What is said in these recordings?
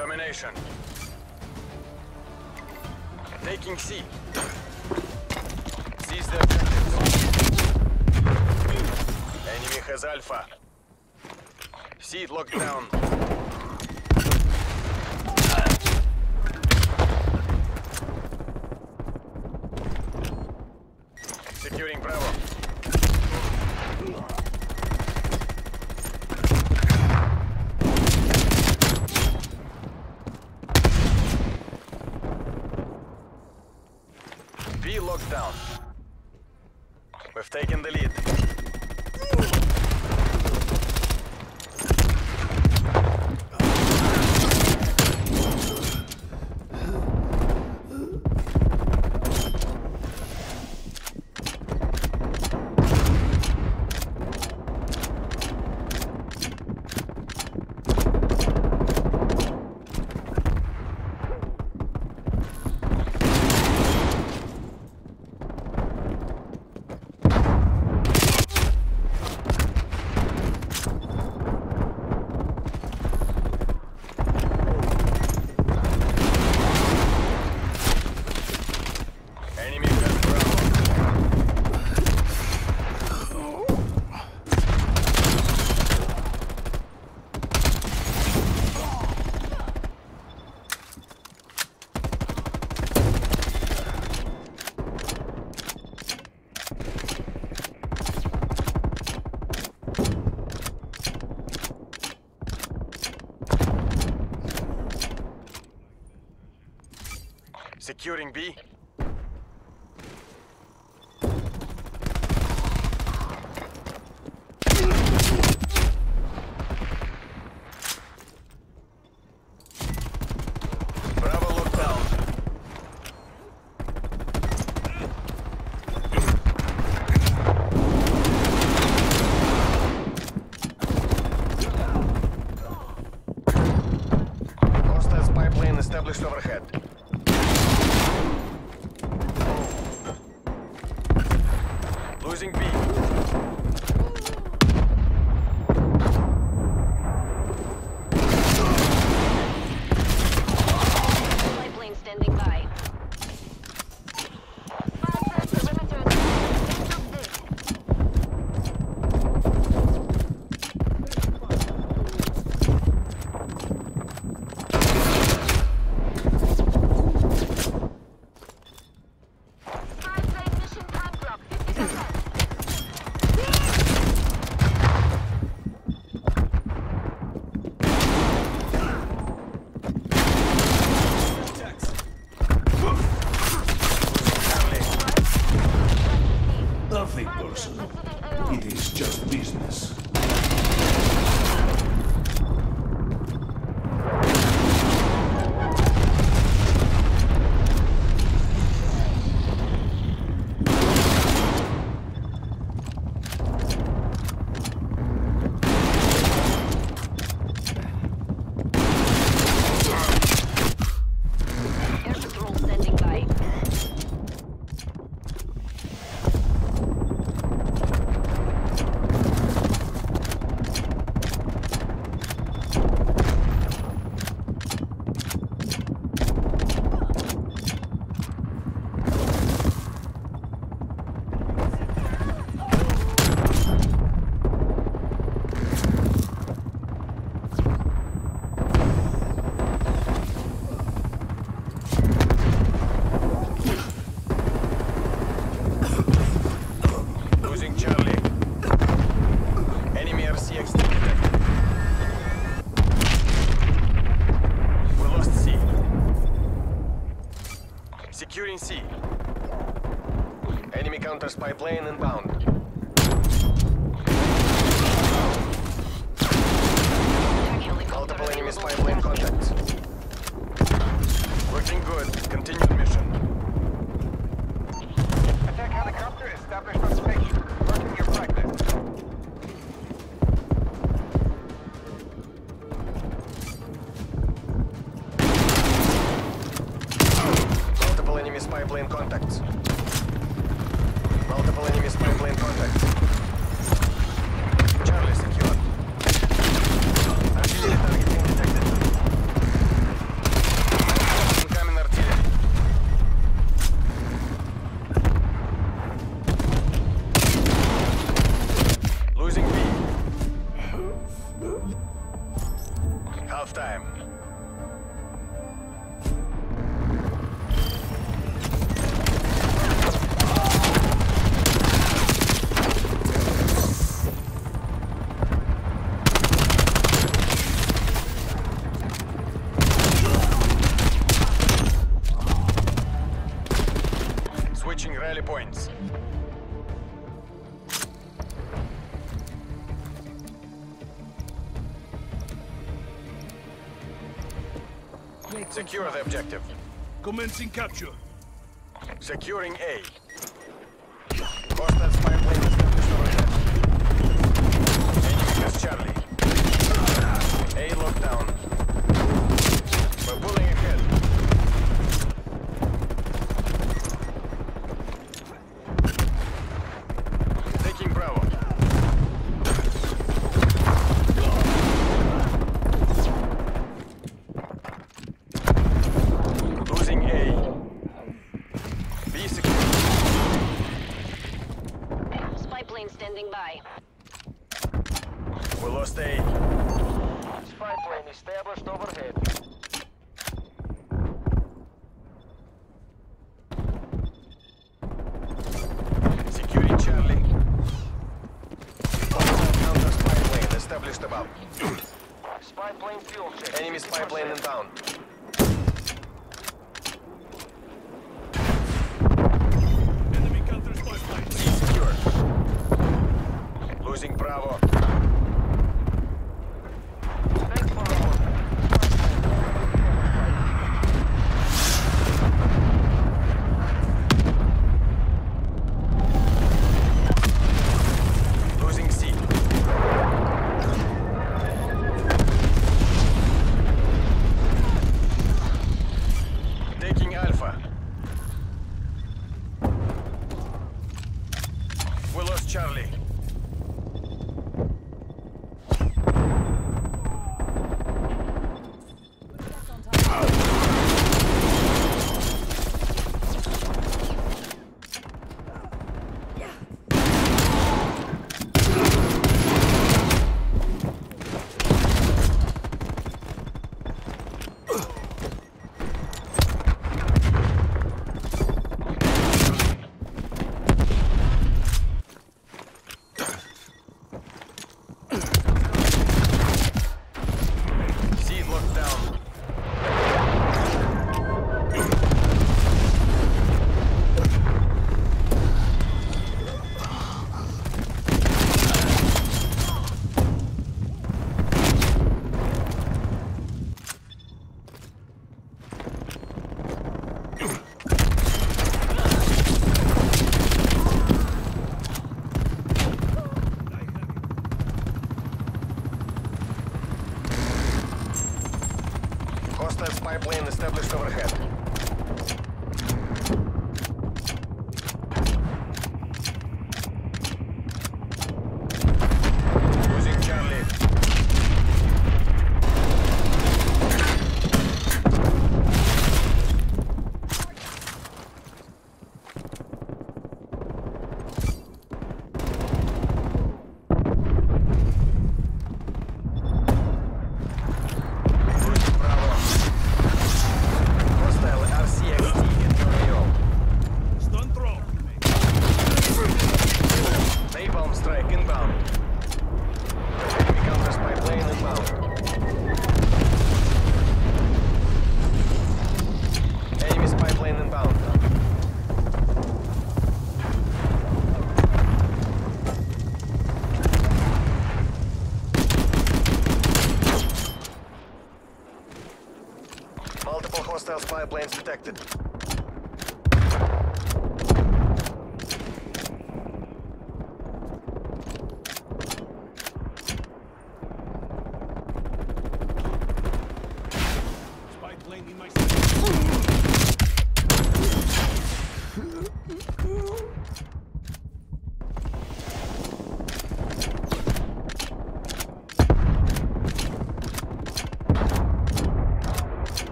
Domination. Taking C. Seize the objective. Enemy has Alpha. C locked down. B. Losing B. by pipeline inbound. Secure the objective. Commencing capture. Securing A. Hostile spy plane. Enemy has Charlie. A lockdown. them spy plane fuel check. Enemy spy plane inbound. Multiple hostile spy planes detected.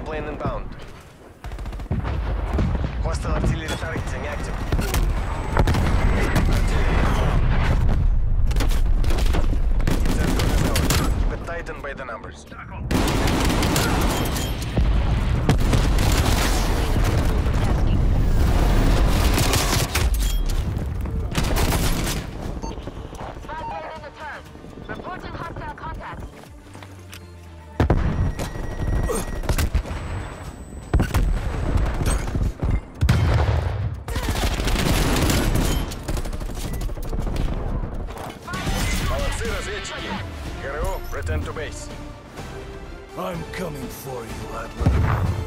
supply plane inbound. Hostile artillery targeting active. Artillery. Keep it tightened by the numbers. Hero, return to base. I'm coming for you, Adler.